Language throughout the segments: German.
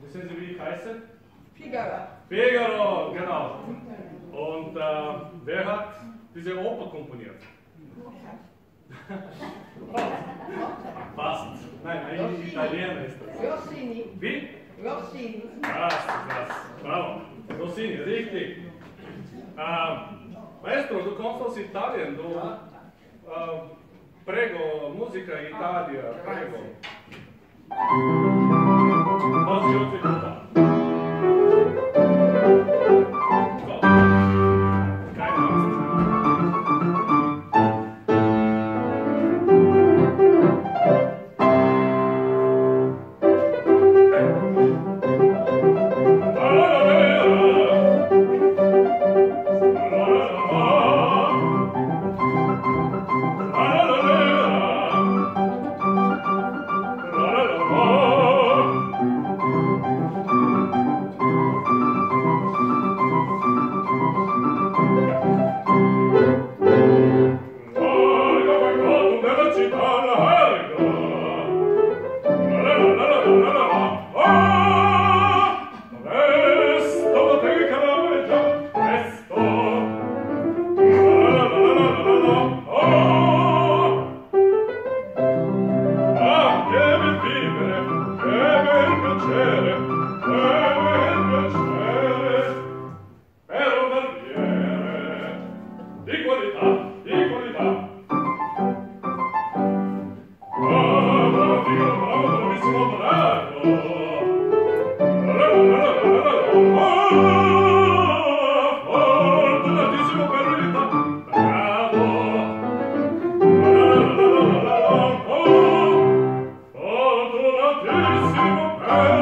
Wissen Sie, wie ich heiße? Figaro. Figaro, genau. Und äh, wer hat diese Oper komponiert? Passt. Nein, eigentlich Italiener ist das. Rossini. Wie? Rossini. Passt, passt. Bravo. Rossini, richtig. Ähm, Maestro, du kommst aus Italien. Du, äh, prego, Musica Italia, prego. まず気をつけてくださ。Amen.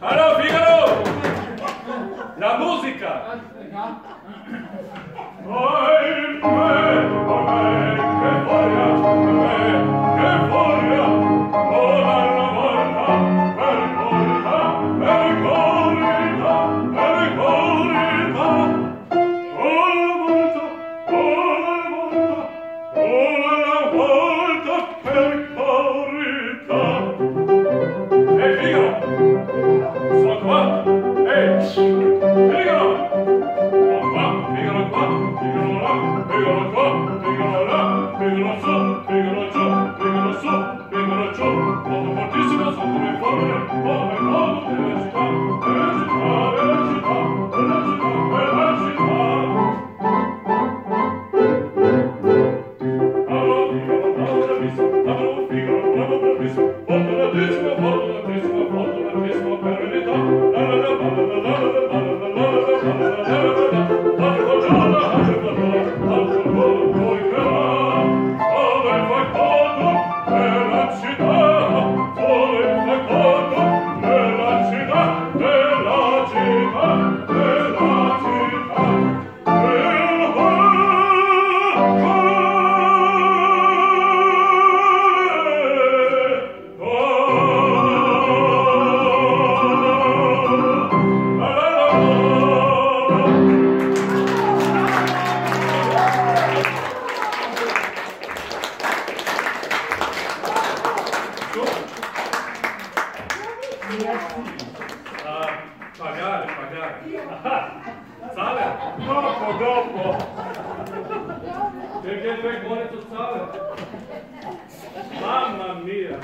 Allora, Figaro! La musica! Ai, me, che foglia, che foglia, vola la volta, percorrita, percorrita, percorrita, vola la volta, vola la volta, vola Cale, dopo, dopo. Perché tu hai cuore tu Cale? Mamma mia.